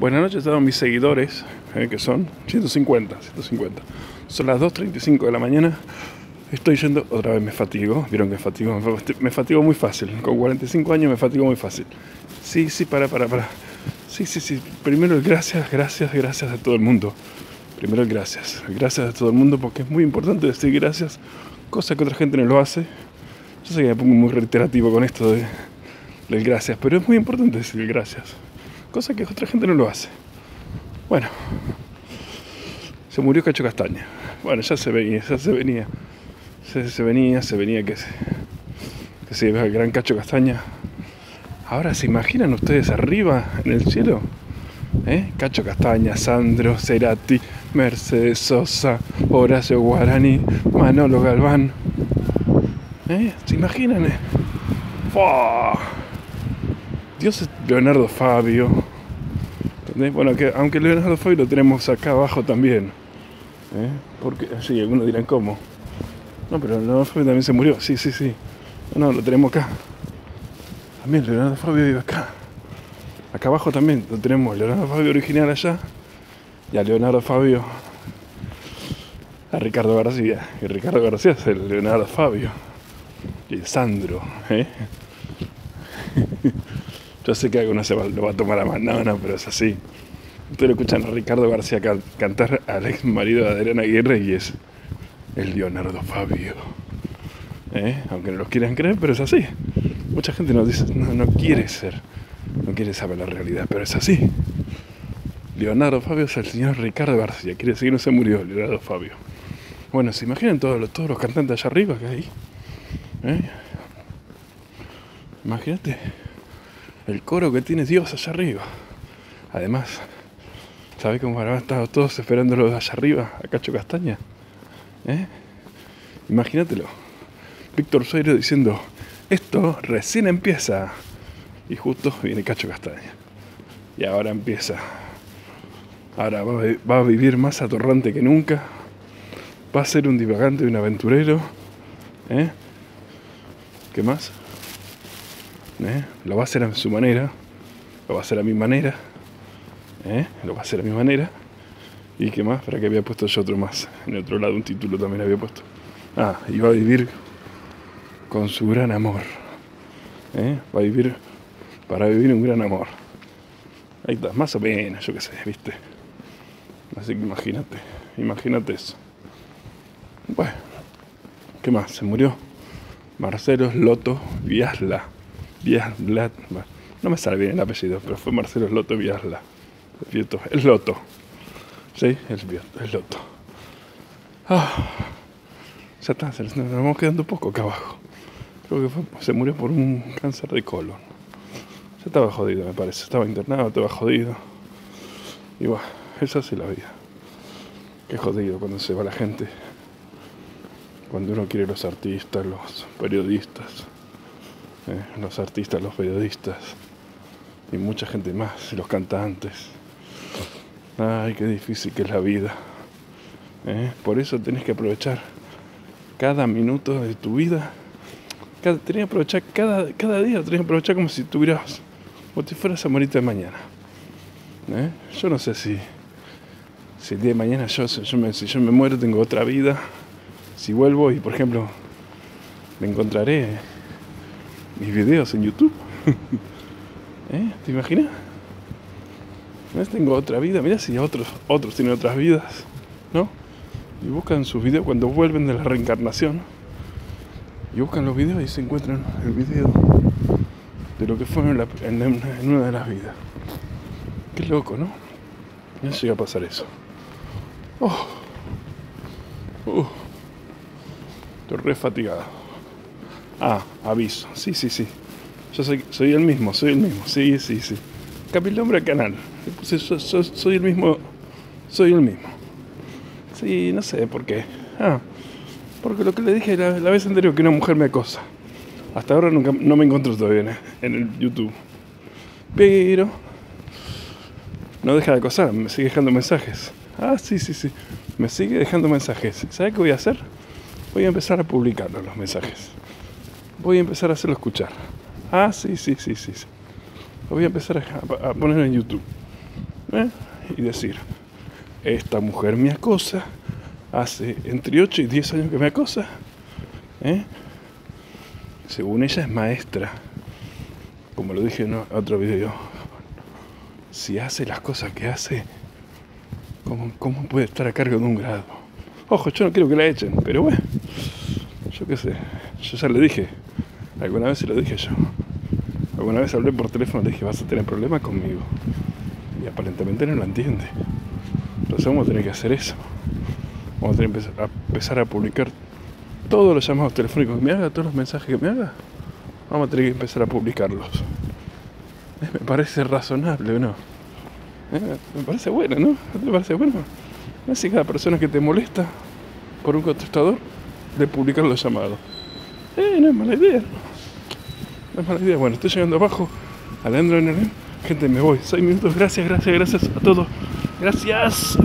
Buenas noches a mis seguidores, eh, que son 150, 150. Son las 2.35 de la mañana. Estoy yendo, otra vez me fatigo, vieron que fatigo, me fatigo muy fácil. Con 45 años me fatigo muy fácil. Sí, sí, para, para, para. Sí, sí, sí. Primero gracias, gracias, gracias a todo el mundo. Primero gracias. Gracias a todo el mundo porque es muy importante decir gracias, cosa que otra gente no lo hace. Yo sé que me pongo muy reiterativo con esto de, del gracias, pero es muy importante decir gracias, cosa que otra gente no lo hace. Bueno, se murió Cacho Castaña. Bueno, ya se venía, ya se venía. Se, venía, se venía que se, que se iba el gran Cacho Castaña. Ahora, ¿se imaginan ustedes arriba en el cielo? ¿Eh? Cacho Castaña, Sandro, Cerati, Mercedes Sosa, Horacio Guarani, Manolo Galván. ¿Eh? ¿Se imaginan? Eh? Dios es Leonardo Fabio. Bueno, que, aunque Leonardo Fabio lo tenemos acá abajo también. ¿Eh? Porque, sí, algunos dirán cómo. No, pero Leonardo Fabio también se murió. Sí, sí, sí. No, lo tenemos acá. También Leonardo Fabio vive acá. Acá abajo también lo tenemos. Leonardo Fabio original allá. Y a Leonardo Fabio. A Ricardo García. Y Ricardo García es el Leonardo Fabio y Sandro. ¿eh? Yo sé que alguno se lo va a tomar a mano, no, pero es así. Ustedes lo escuchan a Ricardo García cantar al ex marido de Adriana Aguirre y es el Leonardo Fabio. ¿Eh? Aunque no lo quieran creer, pero es así. Mucha gente nos dice, no, no quiere ser, no quiere saber la realidad, pero es así. Leonardo Fabio es el señor Ricardo García, quiere decir que no se murió Leonardo Fabio. Bueno, ¿se imaginan todos los, todos los cantantes allá arriba que hay? ¿Eh? Imagínate el coro que tiene Dios allá arriba. Además, ¿sabes cómo habrán estado todos esperándolo de allá arriba, a Cacho Castaña? ¿Eh? Imagínatelo. Víctor Suero diciendo, esto recién empieza. Y justo viene Cacho Castaña. Y ahora empieza. Ahora va a, va a vivir más atorrante que nunca. Va a ser un divagante y un aventurero. ¿Eh? ¿Qué más? ¿Eh? Lo va a hacer a su manera. Lo va a hacer a mi manera. ¿Eh? Lo va a hacer a mi manera. ¿Y qué más? Para que había puesto yo otro más. En otro lado un título también había puesto. Ah, y va a vivir con su gran amor. ¿Eh? Va a vivir para vivir un gran amor. Ahí está, más o menos, yo qué sé, ¿viste? Así que imagínate, imagínate eso. Bueno, ¿qué más? ¿Se murió? Marcelo Loto Viasla. No me sale bien el apellido, pero fue Marcelo Loto Viasla. El Loto. ¿Sí? El, el Loto. Ah, ya está, nos vamos quedando poco acá abajo. Creo que se murió por un cáncer de colon. Ya estaba jodido, me parece. Estaba internado, estaba jodido. Y bueno, esa es la vida. Qué jodido cuando se va la gente cuando uno quiere los artistas, los periodistas, eh, los artistas, los periodistas y mucha gente más, los cantantes. Ay, qué difícil que es la vida. Eh. Por eso tenés que aprovechar cada minuto de tu vida. Cada, tenés que aprovechar cada, día, tenés que aprovechar como si tuvieras, como si fueras a morirte de mañana. Eh. Yo no sé si, si el día de mañana yo, yo me, si yo me muero tengo otra vida si vuelvo y por ejemplo me encontraré mis videos en YouTube. ¿Eh? ¿Te imaginas? Tengo otra vida, mira si otros, otros tienen otras vidas, ¿no? Y buscan sus videos cuando vuelven de la reencarnación. Y buscan los videos y se encuentran el video de lo que fueron en, una de las vidas. Qué loco, ¿no? No llega a pasar eso. Oh. Uh. Estoy re fatigado. Ah, aviso. Sí, sí, sí. Yo soy, soy el mismo, soy el mismo. Sí, sí, sí. Cambié el nombre al canal. Soy, el mismo. Soy el mismo. Sí, no sé por qué. Ah, porque lo que le dije la, vez anterior que una mujer me acosa. Hasta ahora nunca, no me encontró todavía en el YouTube. Pero no deja de acosar, me sigue dejando mensajes. Ah, sí, sí, sí. Me sigue dejando mensajes. ¿Sabe qué voy a hacer? Voy a empezar a publicarlos los mensajes. Voy a empezar a hacerlo escuchar. Ah, sí, sí, sí, sí. Lo voy a empezar a, poner en YouTube. ¿eh? y decir, esta mujer me acosa, hace entre 8 y 10 años que me acosa, ¿eh? según ella es maestra, como lo dije en otro video, si hace las cosas que hace, ¿cómo, ¿cómo, puede estar a cargo de un grado? Ojo, yo no quiero que la echen, pero bueno, yo qué sé, yo ya le dije, alguna vez se lo dije yo, alguna vez hablé por teléfono, le dije, vas a tener problemas conmigo, y aparentemente no lo entiende. Entonces vamos a tener que hacer eso. Vamos a tener que empezar a publicar todos los llamados telefónicos que me haga, todos los mensajes que me haga. Vamos a tener que empezar a publicarlos. Eh, me parece razonable, ¿no? Eh, me parece bueno, ¿no? ¿Te parece bueno? Así cada persona que te molesta por un contestador, de publicar los llamados. Eh, no es mala idea. No es mala idea. Bueno, estoy llegando abajo. Alejandro Gente, me voy. Seis minutos. Gracias, gracias, gracias a todos. Gracias.